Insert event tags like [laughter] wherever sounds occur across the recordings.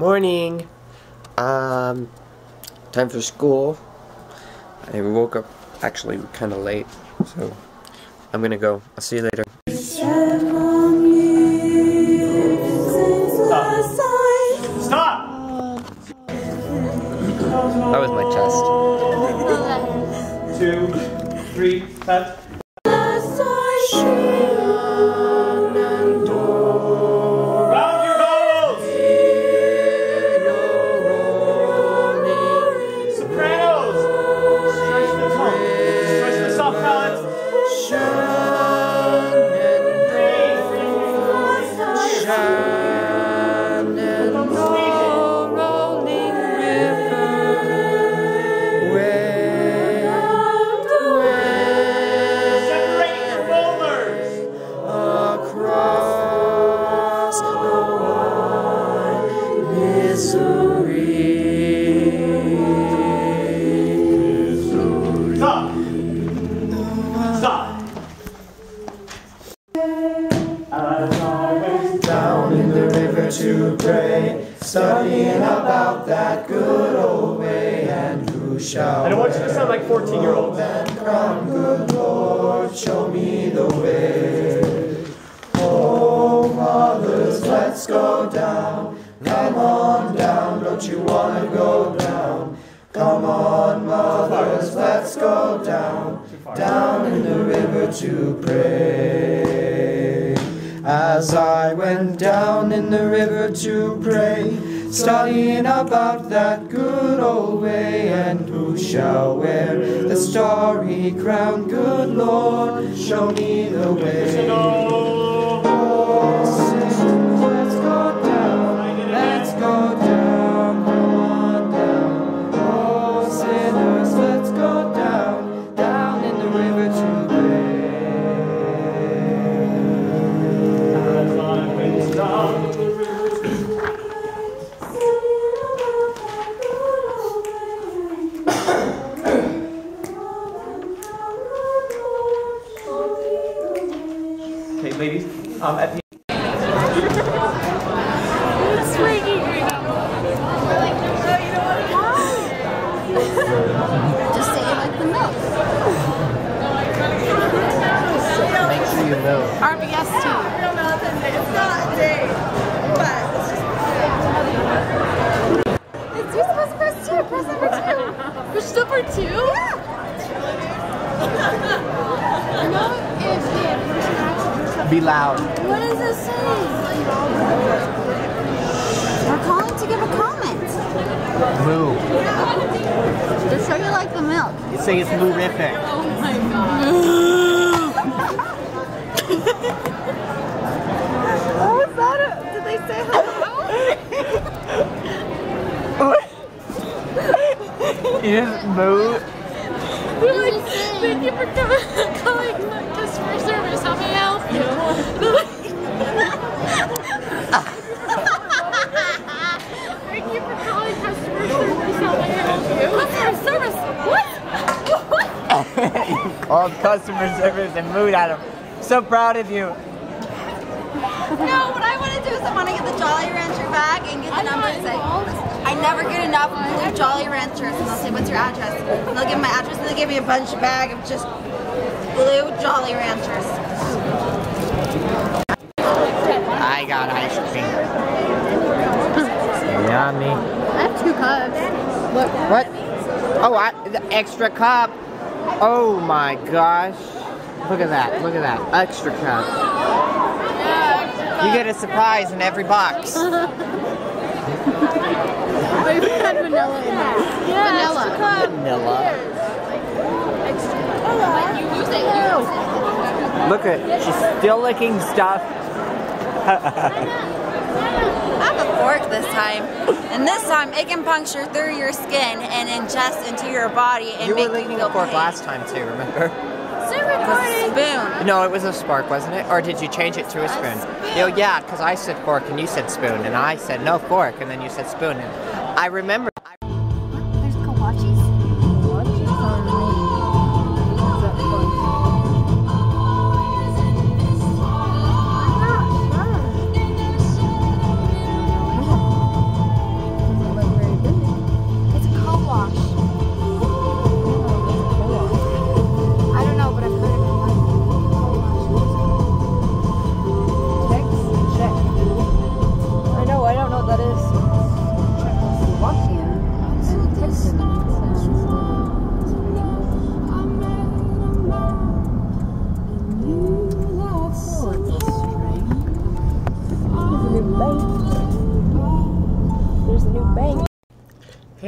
Morning. Um, time for school. I woke up actually kind of late, so I'm gonna go. I'll see you later. Stop! That was my chest. Two, three, cut. To pray, studying about that good old way, and who shall I don't want you to sound like 14 year olds. crown, good Lord, show me the way. Oh, mothers, let's go down. Come on down, don't you wanna go down? Come on, mothers, let's go down. Down in the river to pray. As I went down in the river to pray, studying about that good old way, and who shall wear the starry crown, good Lord, show me the way. Okay, ladies, um, at the Just say it like the milk. You. RBS. It's not a date, but it's just supposed to press two. Press number two. Push number two? no, if the person actually Be loud. What does it say? We're calling to give a comment. Moo. Just show you like the milk. You say it's moorific. [laughs] Oh my god. [laughs] Oh, what was that? Did they say hello? [laughs] You moo. We're like, thank you for [laughs] customer service. How may I you? Customer service? What? Called customer service and mooed at him. So proud of you. No, what I want to do is I want to get the Jolly Rancher bag and get the number and say, I never get enough blue Jolly Ranchers. And they'll say, what's your address? And they'll give me my address and they'll give me a bunch of bag of just blue Jolly Ranchers. I got ice cream. Yummy. I have two cups. Look. What? Oh, I, the extra cup. Oh my gosh. Look at that. Look at that. Extra cup. You get a surprise in every box. [laughs] Wait, we had vanilla in there. vanilla. Vanilla. You use it. You use it. Look at she's still licking stuff. [laughs] I have a fork this time. And this time it can puncture through your skin and ingest into your body and You were make you feel a fork pain. last time too, remember? A spoon. No, it was a spork, wasn't it? Or did you change it to a spoon? Yo, yeah, because I said fork and you said spoon, and I said no fork, and then you said spoon. And I remember.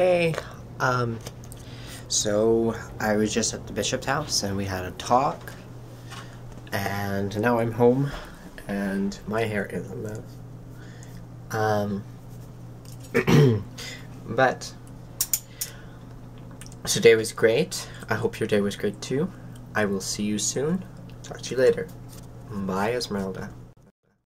Hey, um, so I was just at the bishop's house and we had a talk, and now I'm home, and my hair is a mess. Um, [clears throat] but today was great. I hope your day was great too. I will see you soon. Talk to you later. Bye, Esmeralda.